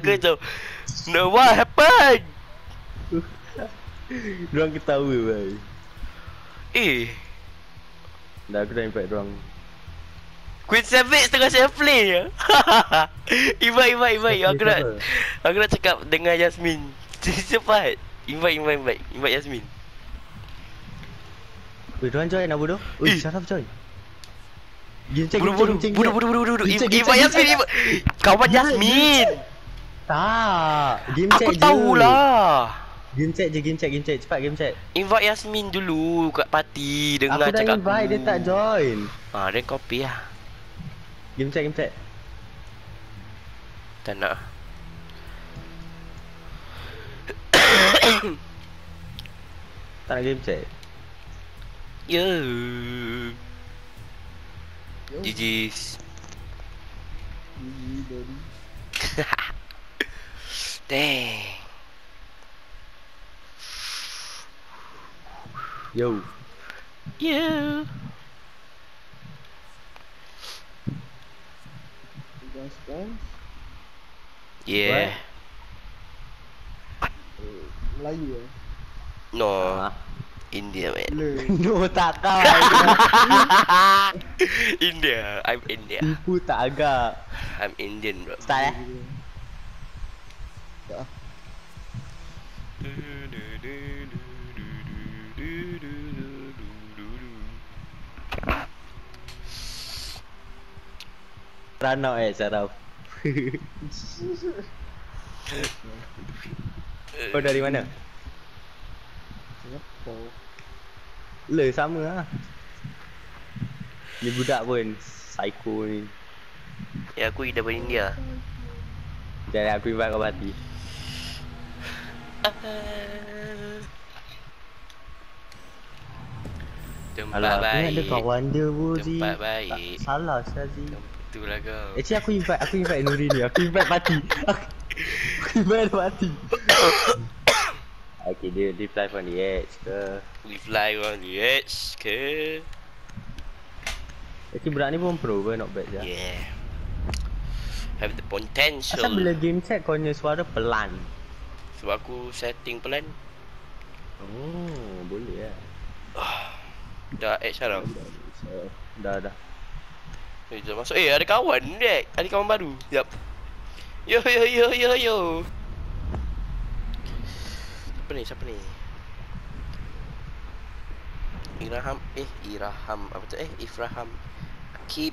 belakang macam No what happened? Diorang ketawa bhai. Eh. Dah aku dah invite diorang. Queen Savage tengah saya play je Invite invite invite. Aku nak Aku nak cakap dengan Yasmin. Cepat. Invite invite invite. Invite Yasmin. Weh diorang join apa tu? Ui Eh. shut up join Bodoh game check, bodoh Bodoh bodoh bodoh bodoh. Invite Yasmin Kawan Yasmin. Tak. Game check Aku je. tahulah. Game check je, game check, game check. Cepat game check. Invite Yasmin dulu kat party. Dengar Aku dah cakap. invite, dia tak join. Ah, dia copy lah. Game check, game check. Tak nak. Tak nak game Ya Yo. GG's Gigi daddy. Dang Yo. Yeah Dance dance. Yeah. Eh, Melayu eh. No. Ah. India man. No tak tahu. India. I'm India. Tipu tak agak. I'm Indian bro. Start eh Tak. Run out eh Saraf Kau dari mana? Singapore. Le sama lah Ni budak pun Psycho ni Ya aku daripada India Jadi aku invite kau party Tempat Alah aku baik ni ada kawan dia pun Tempat baik. Tak Salah saya Zi Itulah kau. Actually aku invite Aku invite Nuri ni. Aku invite party Aku, aku invite party Okay dia reply from the edge ke? We fly on the edge ke? Actually budak ni pun pro pun Not bad je. Yeah. Have the potential. Asal bila game chat kau punya suara pelan Sebab aku setting pelan Oh boleh lah Dah add sekarang? Dah dah Eh dah masuk. Eh ada kawan Dek Ada kawan baru. Yup. Yo yo yo yo yo. Siapa ni siapa ni? Iraham Eh Iraham Apa tu? Eh Ifraham Keep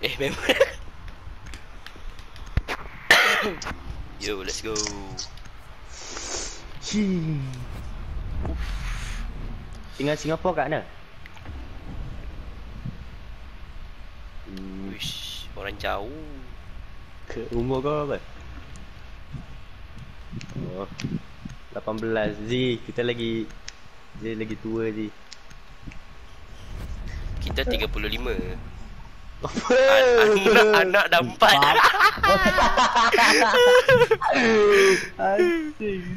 Eh memang Yo, let's go. Tinggal Singapore kat mana? Wish, orang jauh. Ke umur kau apa? Oh. 18 Z, kita lagi Z lagi tua Z. Kita 35. Apa? An anak, anak dah 4.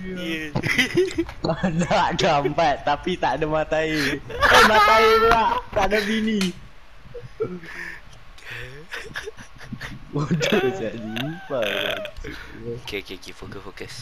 Yeah. nak empat tapi tak ada mata air. Eh, mata air pula. Tak ada bini. Bodoh jadi. Okay, okay, okay. Fokus, fokus.